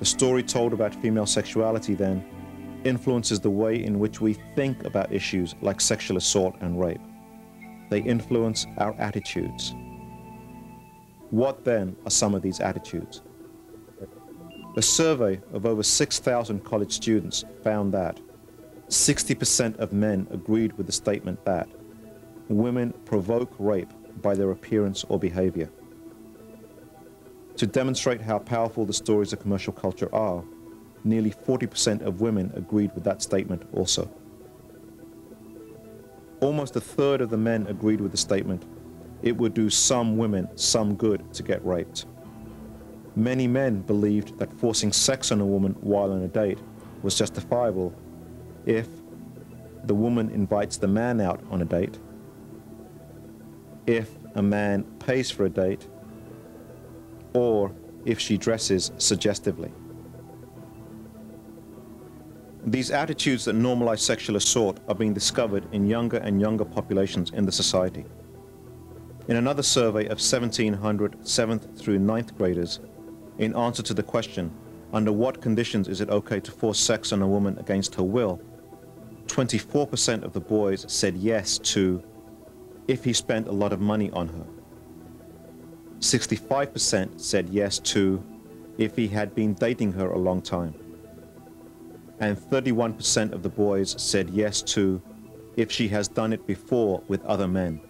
The story told about female sexuality, then, influences the way in which we think about issues like sexual assault and rape. They influence our attitudes. What then are some of these attitudes? A survey of over 6,000 college students found that 60% of men agreed with the statement that women provoke rape by their appearance or behavior. To demonstrate how powerful the stories of commercial culture are, nearly 40% of women agreed with that statement also. Almost a third of the men agreed with the statement, it would do some women some good to get raped. Many men believed that forcing sex on a woman while on a date was justifiable if the woman invites the man out on a date, if a man pays for a date, or if she dresses suggestively. These attitudes that normalize sexual assault are being discovered in younger and younger populations in the society. In another survey of 1,700 7th through 9th graders, in answer to the question, under what conditions is it okay to force sex on a woman against her will, 24% of the boys said yes to if he spent a lot of money on her. 65% said yes to if he had been dating her a long time. And 31% of the boys said yes to if she has done it before with other men.